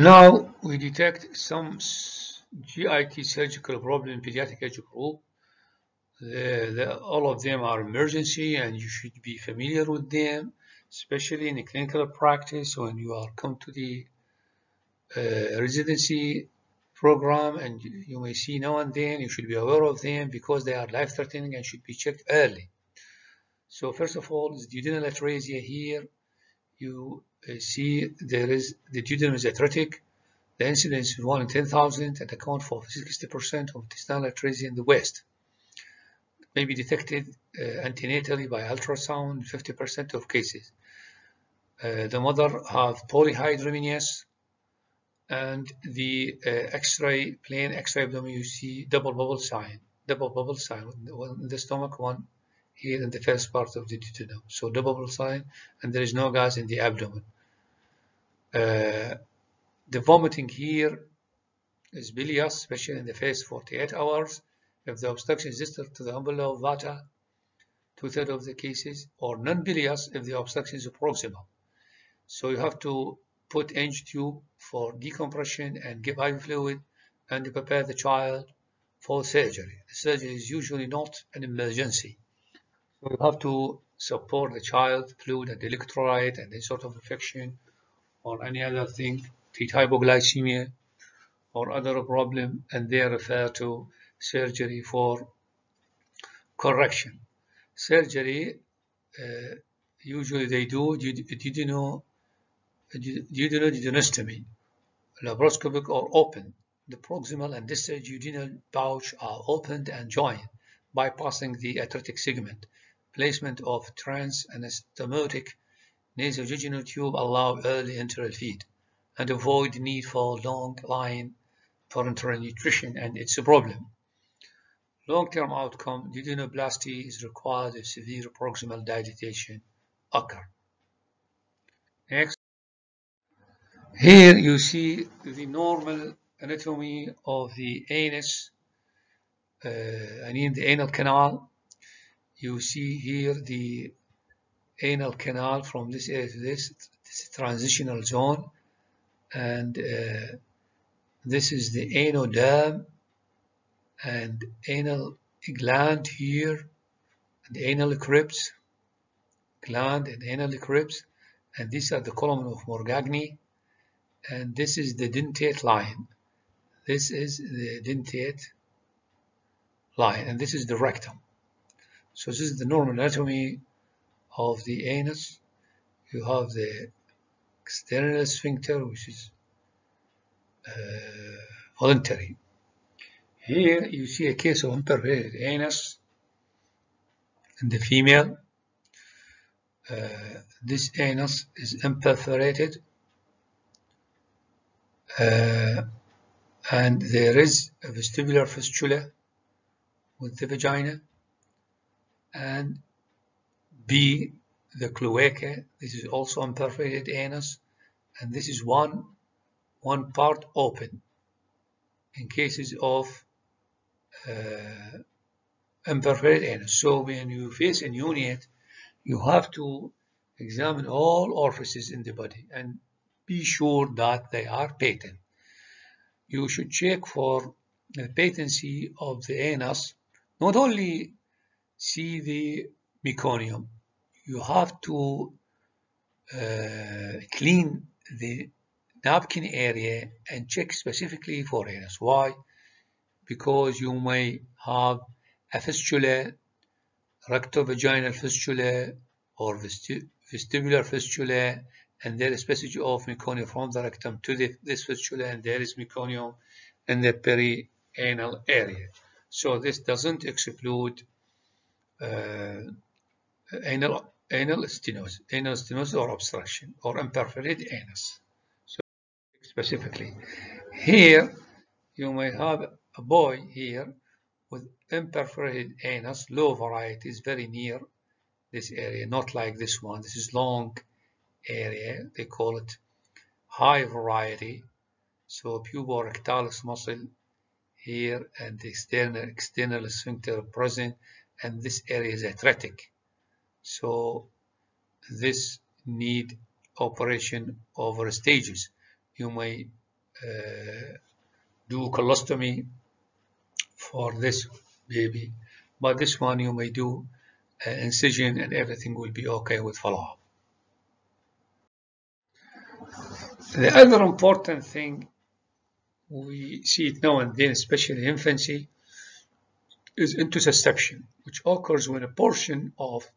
Now we detect some GIT surgical problem in pediatric age group. The, the, all of them are emergency and you should be familiar with them, especially in clinical practice when you are come to the uh, residency program and you may see now and then, you should be aware of them because they are life-threatening and should be checked early. So first of all, is duodenal atresia here. You uh, see there is the duodenum is atretic. The incidence is 1 in 10,000 and account for 60% of duodenal atresia in the West. It may be detected uh, antenatally by ultrasound in 50% of cases. Uh, the mother have polyhydramnios and the uh, X-ray, plain X-ray abdomen, you see double bubble sign, double bubble sign one in the stomach, one here in the first part of the duodenum. So double sign, and there is no gas in the abdomen. Uh, the vomiting here is bilious, especially in the first 48 hours. If the obstruction is distal to the umbilical vata, two-thirds of the cases, or non-bilious if the obstruction is proximal. So you have to put NG tube for decompression and give IV fluid and prepare the child for surgery. The surgery is usually not an emergency. You have to support the child, fluid and electrolyte and any sort of infection or any other thing, hypoglycemia or other problem and they refer to surgery for correction. Surgery, uh, usually they do duodenal duodenostomy, laparoscopic or open. The proximal and distal duodenal pouch are opened and joined, bypassing the atretic segment. Placement of trans-anastomotic nasojejunal tube allow early enteral feed and avoid the need for long line parenteral nutrition and its a problem. Long-term outcome, duodenoplasty is required if severe proximal dilatation occur. Next. Here you see the normal anatomy of the anus, uh, I mean the anal canal. You see here the anal canal from this area to this, this transitional zone, and uh, this is the anoderm and anal gland here, and the anal crypts, gland and anal crypts, and these are the column of Morgagni and this is the dentate line. This is the dentate line, and this is the rectum. So this is the normal anatomy of the anus. You have the external sphincter, which is uh, voluntary. Here you see a case of imperforated anus in the female. Uh, this anus is imperforated uh, and there is a vestibular fistula with the vagina and B the cloaca this is also imperforated anus and this is one one part open in cases of uh, imperforated anus so when you face a neonate you have to examine all orifices in the body and be sure that they are patent. You should check for the patency of the anus. Not only see the meconium, you have to uh, clean the napkin area and check specifically for anus. Why? Because you may have a fistula, rectovaginal fistula, or vestibular fistula, and there is passage of meconium from the rectum to the, this fistula and there is meconium in the perianal area. So this doesn't exclude Uh, anal, anal stenosis, anal stenosis or obstruction or imperforated anus. So specifically, here you may have a boy here with imperforated anus, low variety is very near this area, not like this one. This is long area. They call it high variety. So puborectalis muscle here and the external, external sphincter present and this area is atretic. So this need operation over stages. You may uh, do colostomy for this baby but this one you may do uh, incision and everything will be okay with follow-up the other important thing we see it now and then especially in infancy is intussusception which occurs when a portion of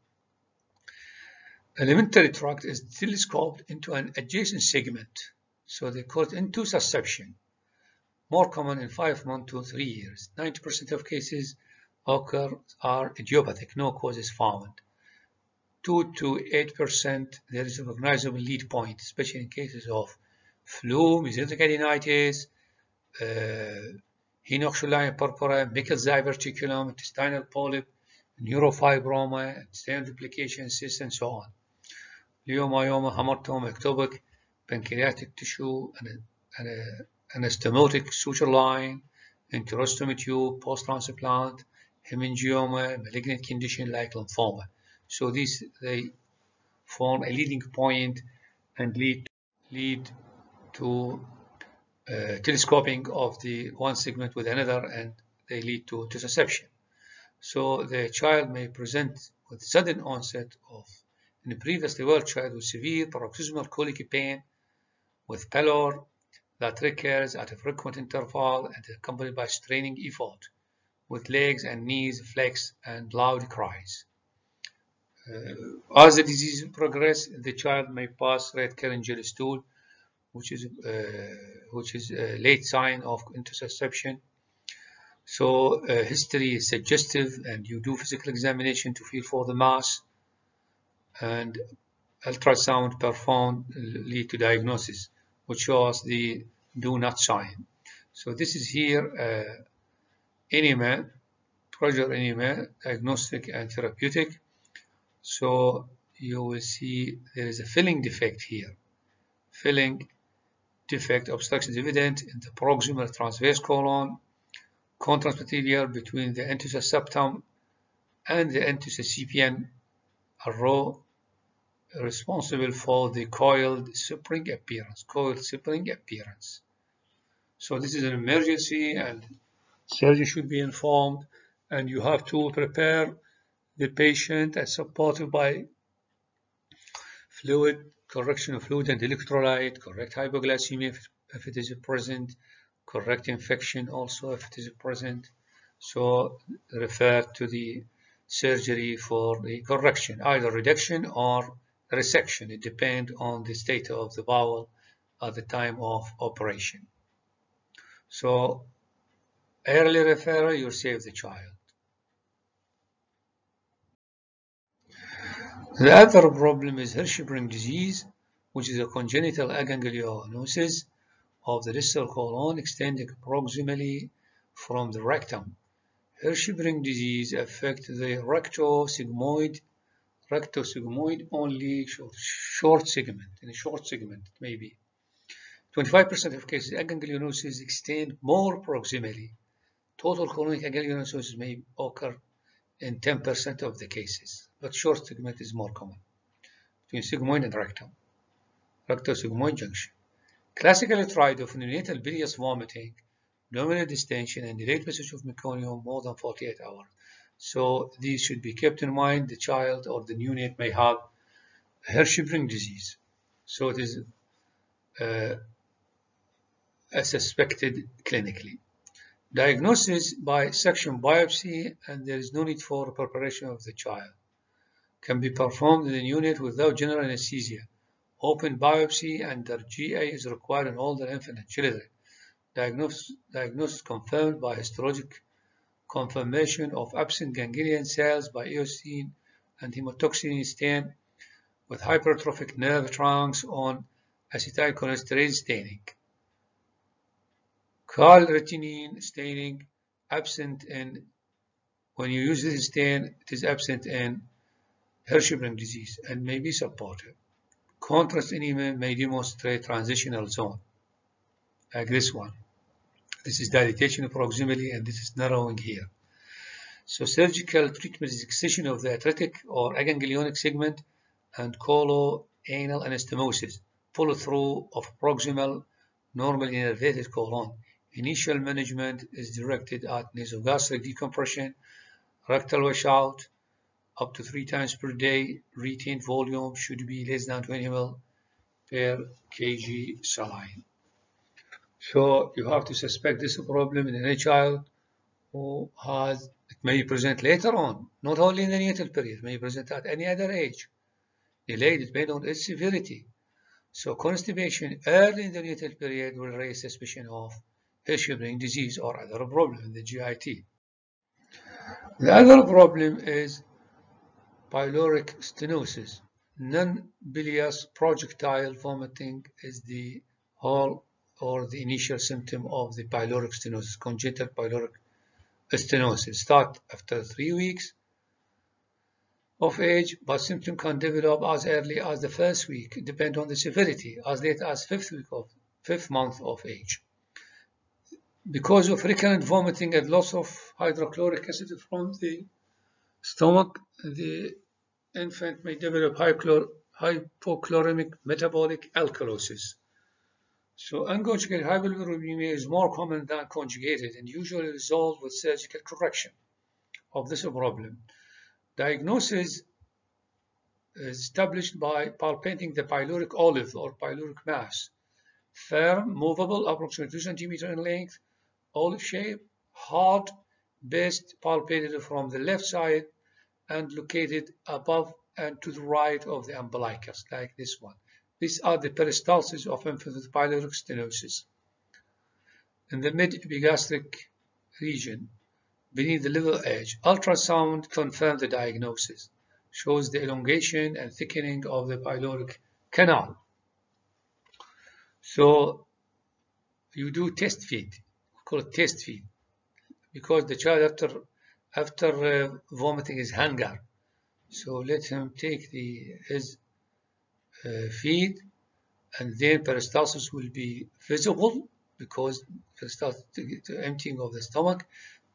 alimentary tract is telescoped into an adjacent segment so they call it intussusception more common in 5 months to 3 years. 90% of cases occur are idiopathic, no causes found. 2 to 8% there is a recognizable lead point, especially in cases of flu, mesenteric adenitis, uh, Henoch-Schönlein purpura, Meckel's diverticulum, intestinal polyp, neurofibroma, intestinal duplication cyst, and so on. Leiomyoma, hamartoma, ectopic, pancreatic tissue, and and anastomotic suture line, enterostomy tube, post-transplant, hemangioma, malignant condition like lymphoma. So these they form a leading point and lead lead to uh, telescoping of the one segment with another and they lead to intussusception. So the child may present with sudden onset of in a previously well child with severe paroxysmal colic pain with pallor that recurs at a frequent interval and accompanied by straining effort, with legs and knees flexed and loud cries. Uh, as the disease progresses, the child may pass red currant jelly stool, which is uh, which is a late sign of intussusception. So uh, history is suggestive, and you do physical examination to feel for the mass, and ultrasound performed lead to diagnosis which shows the doughnut sign. So this is here uh, enema, pressure enema, diagnostic and therapeutic. So you will see there is a filling defect here. Filling defect obstruction evident in the proximal transverse colon, contrast material between the intussusceptum and the anterior a row responsible for the coiled spring appearance, coiled spring appearance. So this is an emergency and surgeon should be informed and you have to prepare the patient as supported by fluid, correction of fluid and electrolyte, correct hypoglycemia if, if it is present, correct infection also if it is present. So refer to the surgery for the correction, either reduction or resection. It depends on the state of the bowel at the time of operation. So early referral, you save the child. The other problem is Hirschsprung disease, which is a congenital aganglionosis of the distal colon extending proximally from the rectum. Hirschsprung disease affects the rectosigmoid rectosigmoid only short, short segment, in a short segment maybe. 25% of cases aganglionosis extend more proximally. Total colonic aganglionosis may occur in 10% of the cases, but short segment is more common between sigmoid and rectum, rectosigmoid junction. Classically triad of neonatal bilious vomiting, abdominal distension, and delayed passage of meconium more than 48 hours. So these should be kept in mind. The child or the neonate may have Hirschsprung disease. So it is uh, suspected clinically. Diagnosis by suction biopsy and there is no need for preparation of the child. Can be performed in the unit without general anesthesia. Open biopsy the GA is required in older infant and children. Diagnosis, confirmed by histologic confirmation of absent ganglion cells by eosine and hematoxylin stain with hypertrophic nerve trunks on acetylcholinesterase staining. Calretinin staining absent in when you use this stain it is absent in Hirschsprung disease and may be supportive. Contrast enema may demonstrate transitional zone like this one. This is dilatation proximally and this is narrowing here. So surgical treatment is excision of the atretic or aganglionic segment and coloanal anastomosis, pull-through of proximal normally innervated colon. Initial management is directed at nasogastric decompression, rectal washout, up to three times per day. Retained volume should be less than 20 ml per kg saline. So you have to suspect this problem in any child who has, it may present later on, not only in the neonatal period, may present at any other age. Delayed depending on its severity. So constipation early in the neonatal period will raise suspicion of Hirschsprung disease or other problem in the GIT. The other problem is pyloric stenosis. Non-bilious projectile vomiting is the whole or the initial symptom of the pyloric stenosis, congenital pyloric stenosis. Start after three weeks of age, but symptom can develop as early as the first week, depend on the severity, as late as fifth week of fifth month of age. Because of recurrent vomiting and loss of hydrochloric acid from the stomach, the infant may develop hypochloremic metabolic alkalosis. So unconjugated hyperbilirubinemia is more common than conjugated and usually resolved with surgical correction of this problem. Diagnosis is established by palpating the pyloric olive or pyloric mass. Firm, movable, approximately 2 cm in length, olive shape, hard, best palpated from the left side and located above and to the right of the umbilicus, like this one. These are the peristalsis of infant pyloric stenosis. In the mid-epigastric region, beneath the liver edge, ultrasound confirms the diagnosis, shows the elongation and thickening of the pyloric canal. So you do test feed, we call it test feed, because the child after after uh, vomiting is hunger. So let him take the his uh, feed and then peristalsis will be visible because the emptying of the stomach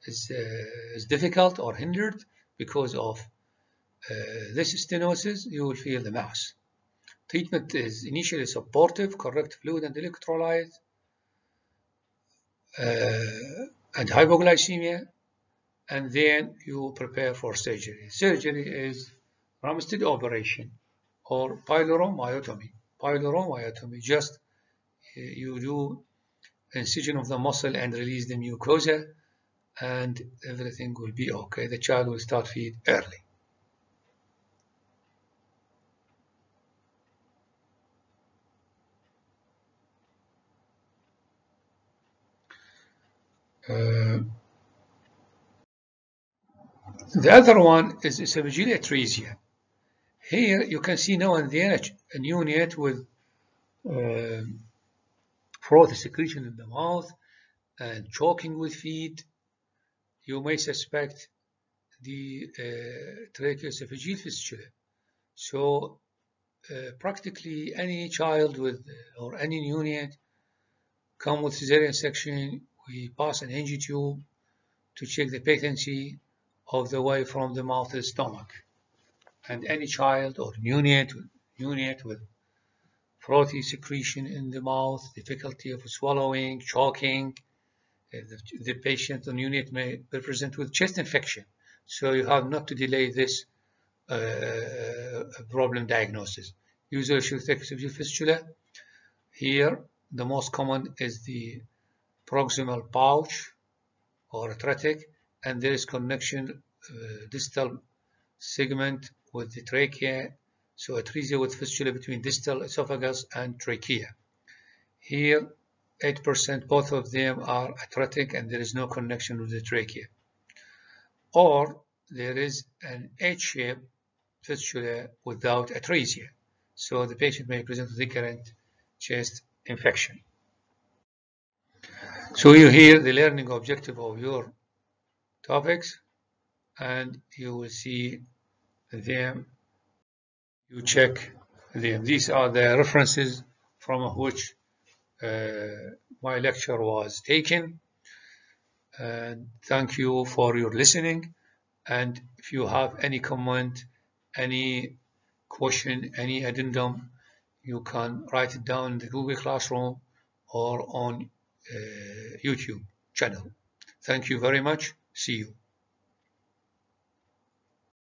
is, uh, is difficult or hindered because of uh, this stenosis, you will feel the mass. Treatment is initially supportive, correct fluid and electrolyte, uh, and hypoglycemia, and then you prepare for surgery. Surgery is Ramstedt operation or pyloromyotomy. Pyloromyotomy, just uh, you do incision of the muscle and release the mucosa and everything will be okay. The child will start feed early. Uh, the other one is esophageal atresia. Here you can see now and then a neonate with uh, frothy secretion in the mouth and choking with feed. You may suspect the uh, tracheoesophageal fistula. So uh, practically any child with or any neonate come with cesarean section, we pass an NG tube to check the patency of the way from the mouth to the stomach and any child or neonate, neonate with frothy secretion in the mouth, difficulty of swallowing, choking, uh, the, the, patient or neonate may present with chest infection. So you have not to delay this uh, problem diagnosis. Usually tracheoesophageal fistula. Here, the most common is the proximal pouch or atretic, and there is connection uh, distal segment with the trachea, so atresia with fistula between distal esophagus and trachea. Here, 8% both of them are atretic and there is no connection with the trachea. Or there is an H-shaped fistula without atresia. So the patient may present with recurrent chest infection. So you hear the learning objective of your topics and you will see them you check them these are the references from which uh, my lecture was taken and thank you for your listening and if you have any comment any question any addendum you can write it down in the Google Classroom or on uh, YouTube channel. Thank you very much. See you.